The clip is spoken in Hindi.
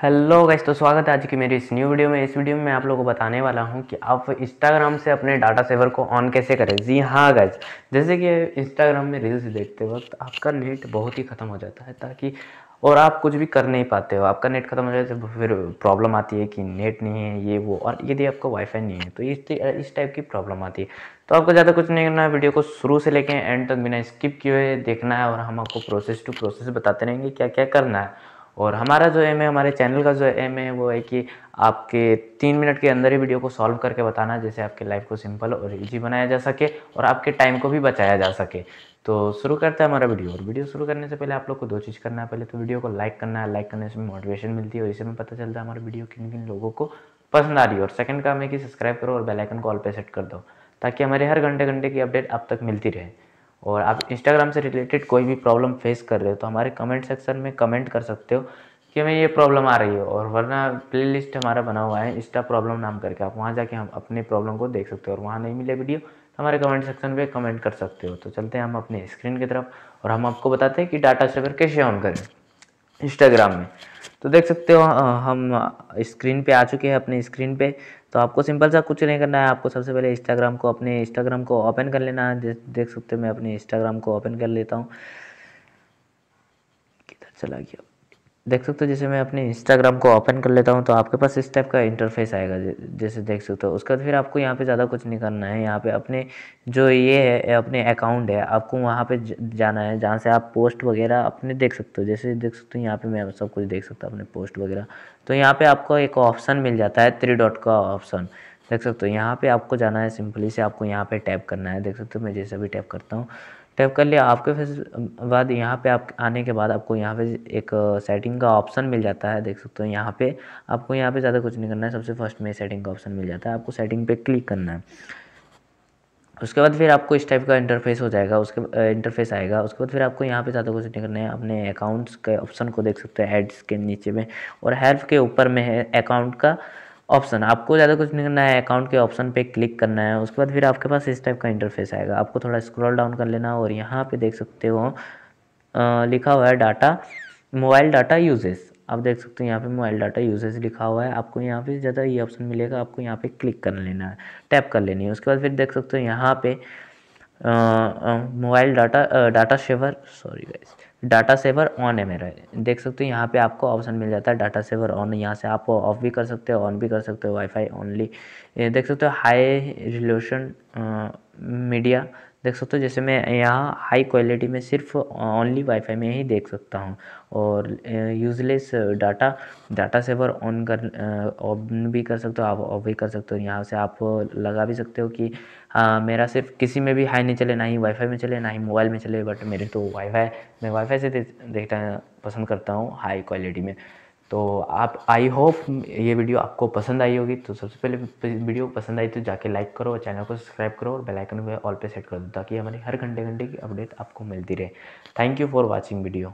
हेलो गाइस तो स्वागत है आज की मेरी इस न्यू वीडियो में। इस वीडियो में मैं आप लोगों को बताने वाला हूँ कि आप इंस्टाग्राम से अपने डाटा सेवर को ऑन कैसे करें। जी हाँ गाइस जैसे कि इंस्टाग्राम में रील्स देखते वक्त आपका नेट बहुत ही ख़त्म हो जाता है ताकि और आप कुछ भी कर नहीं पाते हो। आपका नेट ख़त्म हो जाए तो फिर प्रॉब्लम आती है कि नेट नहीं है, ये, वो, और यदि आपका वाईफाई नहीं है तो इस इस टाइप की प्रॉब्लम आती है। तो आपको ज़्यादा कुछ नहीं करना है वीडियो को शुरू से लेके एंड तक बिना स्किप किए देखना है और हम आपको प्रोसेस टू प्रोसेस बताते रहेंगे क्या क्या करना है। और हमारा जो एम है, हमारे चैनल का जो एम है, वो है कि आपके तीन मिनट के अंदर ही वीडियो को सॉल्व करके बताना जैसे आपके लाइफ को सिंपल और इजी बनाया जा सके और आपके टाइम को भी बचाया जा सके। तो शुरू करते हैं हमारा वीडियो और वीडियो शुरू करने से पहले आप लोग को दो चीज़ करना है। पहले तो वीडियो को लाइक करना है। लाइक करने से मोटिवेशन मिलती है और इससे में पता चलता है हमारा वीडियो किन किन लोगों को पसंद आ रही है। और सेकंड काम है कि सब्सक्राइब करो और बेलाइकन को ऑल पे सेट कर दो, ताकि हमारे हर घंटे घंटे की अपडेट आप तक मिलती रहे। और आप इंस्टाग्राम से रिलेटेड कोई भी प्रॉब्लम फेस कर रहे हो तो हमारे कमेंट सेक्शन में कमेंट कर सकते हो कि हमें ये प्रॉब्लम आ रही है। और वरना प्लेलिस्ट हमारा बना हुआ है इंस्टा प्रॉब्लम नाम करके, आप वहाँ जाके हम अपनी प्रॉब्लम को देख सकते हो। और वहाँ नहीं मिले वीडियो तो हमारे कमेंट सेक्शन पे कमेंट कर सकते हो। तो चलते हैं हम अपने स्क्रीन की तरफ़, और हम आपको बताते हैं कि डाटा सेवर कैसे ऑन करें इंस्टाग्राम में। तो देख सकते हो हम स्क्रीन पे आ चुके हैं अपने स्क्रीन पे। तो आपको सिंपल सा कुछ नहीं करना है, आपको सबसे पहले इंस्टाग्राम को अपने इंस्टाग्राम को ओपन कर लेना है। देख सकते हो, मैं अपने इंस्टाग्राम को ओपन कर लेता हूँ। किधर चला गया? देख सकते हो, जैसे मैं अपने इंस्टाग्राम को ओपन कर लेता हूँ तो आपके पास इस टाइप का इंटरफेस आएगा जैसे देख सकते हो। उसके बाद फिर आपको यहाँ पे ज़्यादा कुछ नहीं करना है। यहाँ पे अपने जो ये है अपने अकाउंट है, आपको वहाँ पे जाना है, जहाँ से आप पोस्ट वगैरह अपने देख सकते हो। जैसे देख सकते हो, यहाँ पे मैं सब कुछ देख सकता हूँ, अपने पोस्ट वगैरह। तो यहाँ पर आपको एक ऑप्शन मिल जाता है थ्री डॉट का ऑप्शन देख सकते हो, यहाँ पर आपको जाना है सिंपली से आपको यहाँ पर टैप करना है। देख सकते हो, मैं जैसे भी टैप करता हूँ टैप कर लिया, आपके फिर बाद यहाँ पे आप आने के बाद आपको यहाँ पे एक सेटिंग का ऑप्शन मिल जाता है, देख सकते हो। यहाँ पे आपको यहाँ पे ज़्यादा कुछ नहीं करना है, सबसे फ़र्स्ट में सेटिंग का ऑप्शन मिल जाता है, आपको सेटिंग पे क्लिक करना है। उसके बाद फिर आपको इस टाइप का इंटरफेस हो जाएगा, उसके इंटरफेस आएगा, उसके बाद फिर आपको यहाँ पे ज़्यादा कुछ नहीं करना है, अपने अकाउंट्स के ऑप्शन को देख सकते हैं एड्स के नीचे में और हेल्प के ऊपर में है अकाउंट का। ऑप्शन आपको ज़्यादा कुछ नहीं करना है अकाउंट के ऑप्शन पे क्लिक करना है उसके बाद फिर आपके पास इस टाइप का इंटरफेस आएगा। आपको थोड़ा स्क्रॉल डाउन कर लेना और यहाँ पे देख सकते हो आ, लिखा हुआ है डाटा मोबाइल डाटा यूजेस आप देख सकते हो यहाँ पे मोबाइल डाटा यूजेस लिखा हुआ है। आपको यहाँ पे ज़्यादा ये ऑप्शन मिलेगा आपको यहाँ पे क्लिक कर लेना है टैप कर लेनी है। उसके बाद फिर देख सकते हो यहाँ पे mobile data data saver sorry guys data saver on है मेरा। देख सकते हो, यहाँ पे आपको ऑप्शन मिल जाता है डाटा सेवर ऑन। यहाँ से आप ऑफ़ भी कर सकते हो, ऑन भी कर सकते हो, वाईफाई ओनली। देख सकते हो, हाई रिजोल्यूशन मीडिया देख सकते हो, जैसे मैं यहाँ हाई क्वालिटी में सिर्फ़ ओनली वाईफाई में ही देख सकता हूँ। और useless data data saver on कर ऑन भी कर सकते हो, आप ऑफ़ भी कर सकते हो। यहाँ से आप लगा भी सकते हो कि हाँ मेरा सिर्फ़ किसी में भी हाई नहीं चले, ना ही वाईफाई में चले, ना ही मोबाइल में चले बट मेरे तो वाईफाई मैं वाईफाई से देखना पसंद करता हूँ हाई क्वालिटी में। तो आप आई होप ये वीडियो आपको पसंद आई होगी। तो सबसे पहले वीडियो पसंद आई तो जाके लाइक करो और चैनल को सब्सक्राइब करो और बेल आइकन को ऑल पे सेट कर दो, ताकि हमारी हर घंटे घंटे की अपडेट आपको मिलती रहे। Thank you for watching video